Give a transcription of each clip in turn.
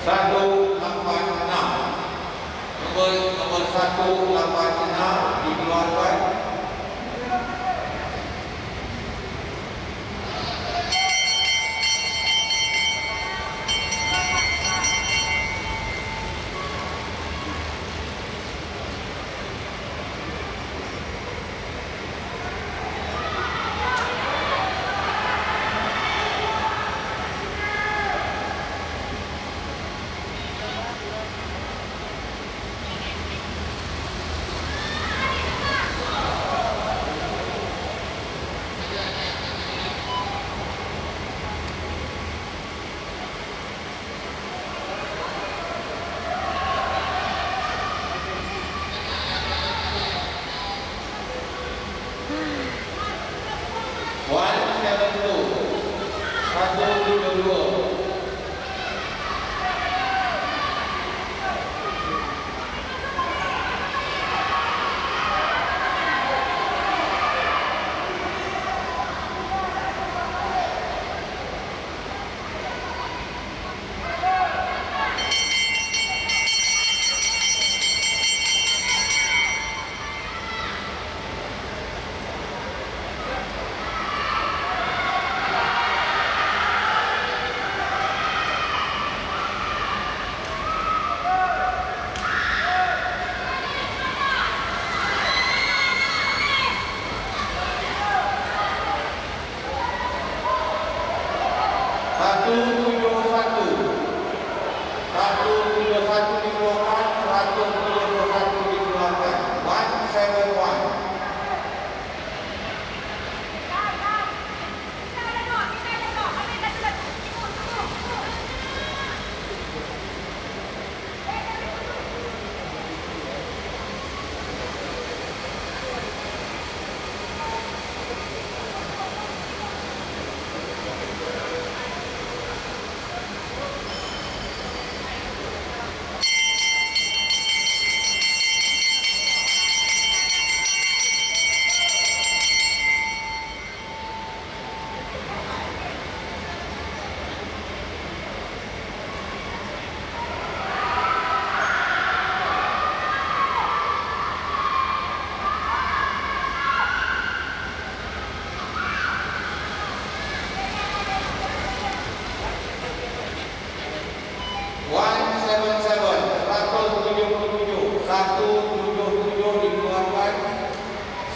Satu lapan enam. Nombor nombor satu lapan enam. Dikeluarkan satu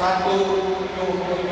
fator.